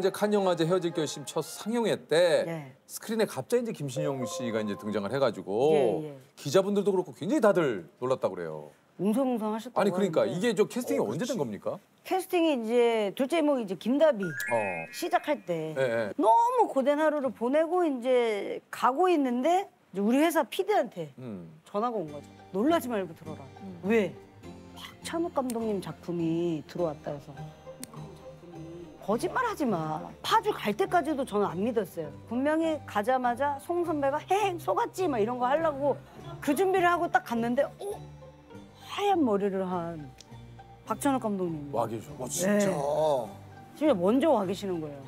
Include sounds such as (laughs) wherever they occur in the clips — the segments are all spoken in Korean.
이제 칸 영화제 헤어질 결심 첫 상영회 때 네. 스크린에 갑자기 이제 김신영 씨가 이제 등장을 해가지고 예, 예. 기자분들도 그렇고 굉장히 다들 놀랐다고 그래요. 웅성웅성 하셨다고 아니 그러니까 하는데 이게 저 캐스팅이 언제 된 겁니까? 캐스팅이 이제 둘째 이목이 이제 김다비 어. 시작할 때 예, 예. 너무 고된 하루를 보내고 이제 가고 있는데 이제 우리 회사 피디한테 음. 전화가 온 거죠. 놀라지 말고 들어라. 왜? 박찬욱 감독님 작품이 들어왔다 해서. 거짓말 하지 마. 파주 갈 때까지도 저는 안 믿었어요. 분명히 가자마자 송 선배가 행 속았지 막 이런 거 하려고 그 준비를 하고 딱 갔는데 어? 하얀 머리를 한 박찬욱 감독님. 와 계셔. 어, 진짜. 진짜 먼저 와 계시는 거예요.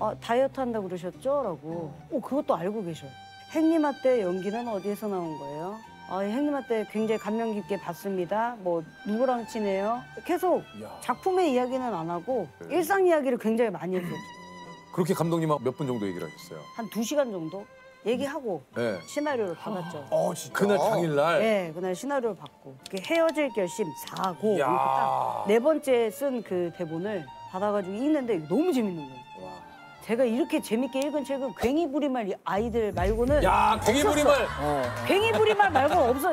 아, 다이어트 한다 고 그러셨죠? 라고. 어, 그것도 알고 계셔. 행님아 때 연기는 어디에서 나온 거예요? 아, 때 굉장히 감명 깊게 봤습니다. 뭐, 누구랑 친해요? 계속. 작품의 이야기는 안 하고 일상 이야기를 굉장히 많이 했었죠. 그렇게 감독님하고 몇 분 정도 얘기를 하셨어요? 한 두 시간 정도 얘기하고 네. 시나리오를 받았죠. 어, 진짜. 그날 당일날. 네, 그날 시나리오를 받고 헤어질 결심 4고 이야. 네 번째 쓴 그 대본을 받아가지고 읽는데 너무 재밌는 거예요. 와. 제가 이렇게 재밌게 읽은 책은 괭이 부리말 아이들 말고는 야 괭이. 부리말. 괭이 부리말 말고 없어.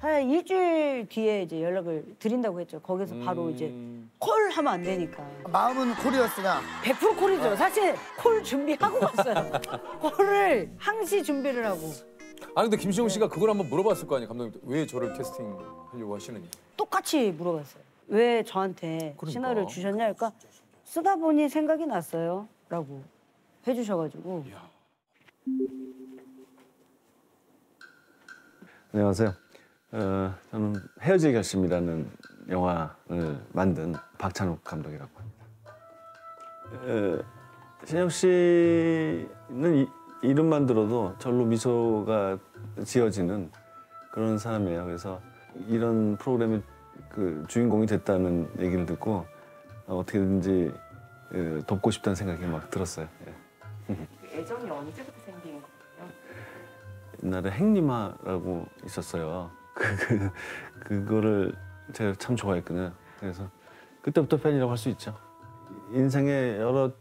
한 일주일 뒤에 이제 연락을 드린다고 했죠. 거기서 바로 이제 음. 콜 하면 안 되니까. 마음은 콜이었으나 100% 콜이죠. 사실 콜 준비하고 갔어요. 콜을 항시 준비를 하고. 아 근데 김신영 씨가 그걸 한번 물어봤을 거 아니에요 감독님 왜 저를 캐스팅하려고 하시는지. 똑같이 물어봤어요. 왜 저한테 그러니까. 시나리오를 주셨냐 할까? 쓰다 보니 생각이 났어요. 라고 해주셔가지고. 안녕하세요. 어, 저는 헤어질 결심이라는 영화를 만든 박찬욱 감독이라고 합니다. 어, 신영 씨는 이, 이름만 들어도 절로 미소가 지어지는 그런 사람이에요. 그래서 이런 프로그램의 그 주인공이 됐다는 얘기를 듣고 어, 어떻게든지 어, 돕고 싶다는 생각이 막 들었어요. 예. 애정이 언제부터 생긴 거예요? 옛날에 행님아라고 있었어요. (laughs) 그, 그 그 거를 제가 참 좋아했거든요. 그래서 그때부터 팬이라고 할 수 있죠. 인생의 여러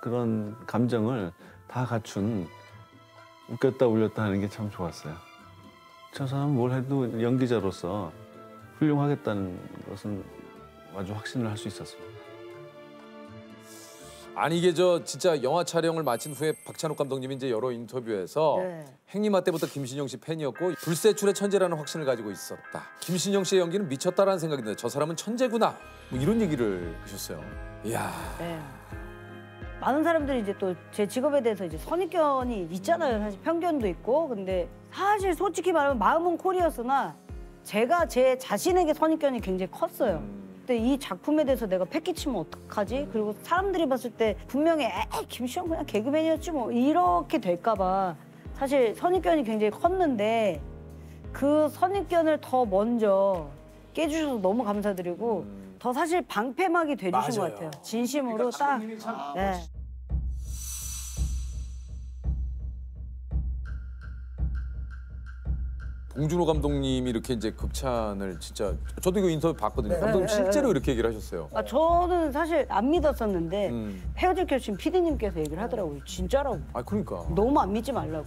그런 감정을 다 갖춘 웃겼다 울렸다 하는 게 참 좋았어요. 저 사람 뭘 해도 연기자로서 훌륭하겠다는 것은 아주 확신을 할 수 있었습니다. 아니 이게 저 진짜 영화 촬영을 마친 후에 박찬욱 감독님이 이제 여러 인터뷰에서 네. 행님아 때부터 김신영 씨 팬이었고 불세출의 천재라는 확신을 가지고 있었다. 김신영 씨의 연기는 미쳤다라는 생각이 드는데 저 사람은 천재구나. 뭐 이런 얘기를 하셨어요. 이야. 네. 많은 사람들이 이제 또 제 직업에 대해서 이제 선입견이 있잖아요. 사실 편견도 있고. 근데 사실 솔직히 말하면 마음은 콜이었으나 제가 제 자신에게 선입견이 굉장히 컸어요. 근데 이 작품에 대해서 내가 패기치면 어떡하지? 그리고 사람들이 봤을 때 분명히 에 김시영 그냥 개그맨이었지 뭐 이렇게 될까봐 사실 선입견이 굉장히 컸는데 그 선입견을 더 먼저 깨주셔서 너무 감사드리고 더 사실 방패막이 돼주신 것 같아요. 진심으로 딱. 네. 봉준호 감독님이 이렇게 이제 극찬을 진짜 저도 이거 인터뷰 봤거든요. 감독님 네, 실제로 네. 이렇게 얘기를 하셨어요. 아, 저는 사실 안 믿었었는데 음. 헤어질 결심 PD님께서 얘기를 하더라고요. 진짜라고. 아 그러니까. 너무 안 믿지 말라고.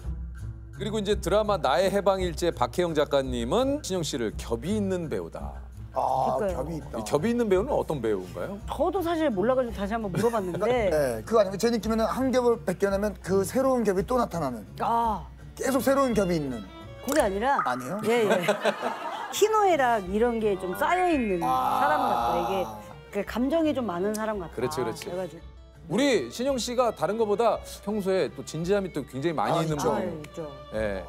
그리고 이제 드라마 나의 해방일제 박혜영 작가님은 신영 씨를 겹이 있는 배우다. 아, 그러니까요. 겹이 있다. 이 겹이 있는 배우는 어떤 배우인가요? 저도 사실 몰라가지고 다시 한번 물어봤는데 (laughs) 네, 그거 아니면 제 느낌에는 한 겹을 벗겨내면 그 새로운 겹이 또 나타나는 아 계속 새로운 겹이 있는 그게 아니라 아니에요? 예, 예. (laughs) 희노애락 이런 게 좀 쌓여 있는 사람 같다. 이게 그 감정이 좀 많은 사람 같다. 그렇지, 그렇지. 그래가지고 우리 신영 씨가 다른 것보다 평소에 또 진지함이 또 굉장히 많이 아, 있는 있죠. 아, 분. 있죠. 예.